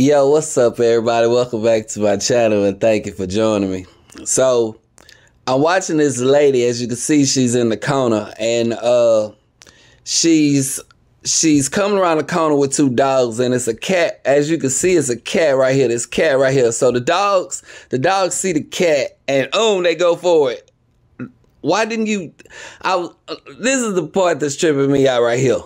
Yo, what's up, everybody? Welcome back to my channel and thank you for joining me. So, I'm watching this lady. As you can see, she's in the corner and uh, she's she's coming around the corner with two dogs and it's a cat. As you can see, it's a cat right here. This cat right here. So the dogs, the dogs see the cat and boom, they go for it. Why didn't you? I. This is the part that's tripping me out right here.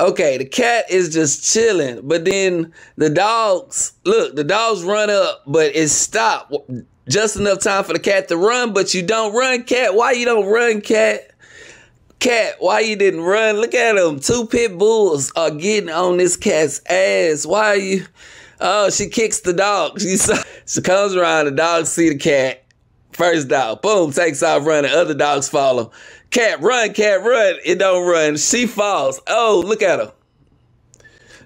Okay, the cat is just chilling, but then the dogs, look, the dogs run up, but it stopped just enough time for the cat to run, but you don't run, cat. Why you don't run, cat? Cat, why you didn't run? Look at them. Two pit bulls are getting on this cat's ass. Why are you? Oh, she kicks the dog. She, she comes around, the dogs see the cat. First dog, boom, takes off running. Other dogs follow. Cat run, cat run. It don't run. She falls. Oh, look at her.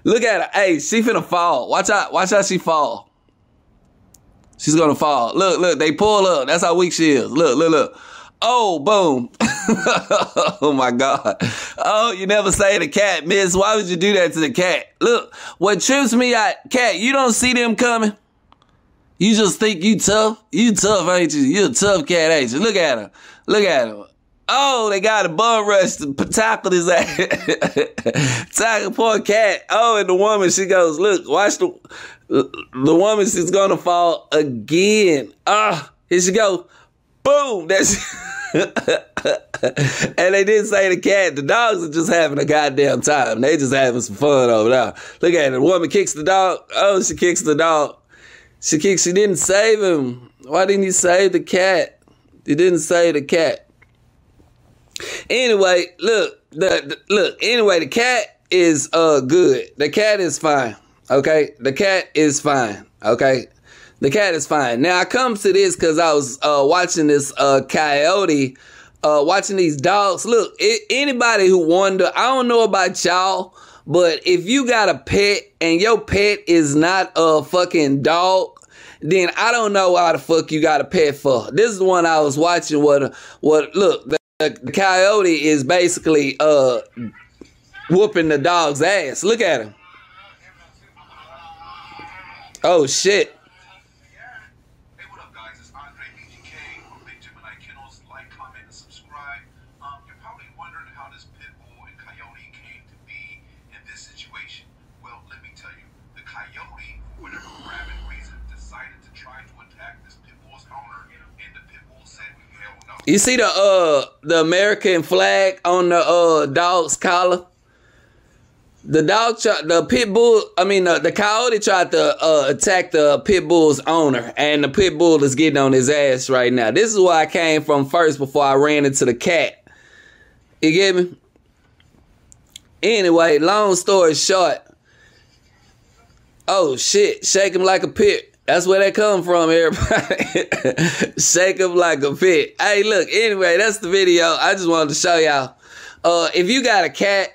Look at her. Hey, she finna fall. Watch out. Watch out. she fall. She's gonna fall. Look, look, they pull up. That's how weak she is. Look, look, look. Oh, boom. oh my God. Oh, you never say the cat, miss. Why would you do that to the cat? Look, what trips me out, cat, you don't see them coming. You just think you tough. You tough, ain't you? You a tough cat, ain't you? Look at her. Look at her. Oh, they got a bum rush to tackle his ass. tackle poor cat. Oh, and the woman, she goes, look, watch the the woman, she's gonna fall again. Ah, here she go. Boom. That's and they didn't say the cat. The dogs are just having a goddamn time. They just having some fun over there. Look at it. The woman kicks the dog. Oh, she kicks the dog. She kicks. She didn't save him. Why didn't you save the cat? You didn't save the cat. Anyway, look, the, the, look. Anyway, the cat is uh good. The cat is fine. Okay, the cat is fine. Okay, the cat is fine. Now I come to this because I was uh watching this uh coyote, uh watching these dogs. Look, it, anybody who wonder, I don't know about y'all, but if you got a pet and your pet is not a fucking dog, then I don't know why the fuck you got a pet for. This is the one I was watching. What? What? Look, the, the coyote is basically uh whooping the dog's ass. Look at him. Oh shit. You see the uh the American flag on the uh dog's collar? The dog, the pit bull. I mean, the, the coyote tried to uh, attack the pit bull's owner, and the pit bull is getting on his ass right now. This is where I came from first before I ran into the cat. You get me? Anyway, long story short. Oh shit! Shake him like a pit. That's where they come from, everybody. Shake them like a pit. Hey, look, anyway, that's the video. I just wanted to show y'all. Uh, if you got a cat,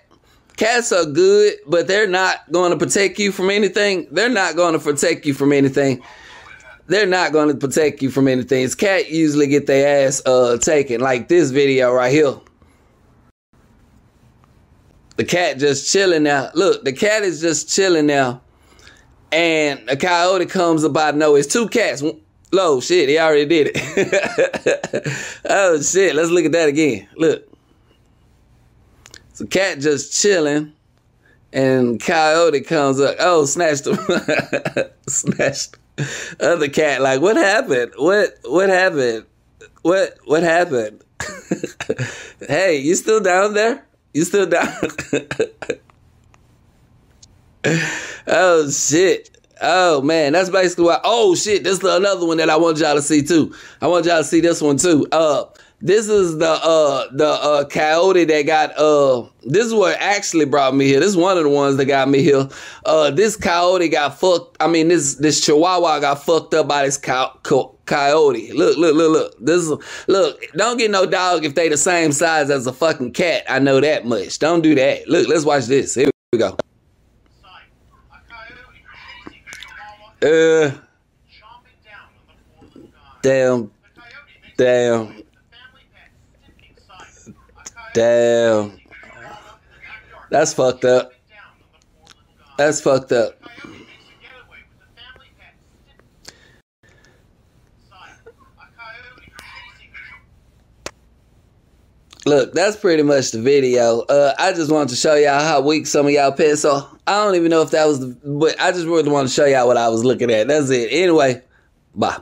cats are good, but they're not going to protect you from anything. They're not going to protect you from anything. They're not going to protect you from anything. It's cat usually get their ass uh taken, like this video right here. The cat just chilling now. Look, the cat is just chilling now and a coyote comes about no, it's two cats. Low shit, he already did it. oh shit, let's look at that again. Look. So cat just chilling, and coyote comes up. Oh, snatched him. snatched. Other cat, like, what happened? What what happened? What what happened? hey, you still down there? You still down? Oh shit. Oh man, that's basically why. Oh shit, this is another one that I want y'all to see too. I want y'all to see this one too. Uh, this is the uh the uh coyote that got uh. This is what actually brought me here. This is one of the ones that got me here. Uh, this coyote got fucked. I mean, this this chihuahua got fucked up by this coyote. Look, look, look, look. This is look. Don't get no dog if they the same size as a fucking cat. I know that much. Don't do that. Look, let's watch this. Here we go. Uh. Damn. Damn. Damn. That's fucked up. That's fucked up. Look, that's pretty much the video. Uh, I just wanted to show y'all how weak some of y'all pets are. I don't even know if that was, the, but I just really wanted to show y'all what I was looking at. That's it. Anyway, bye.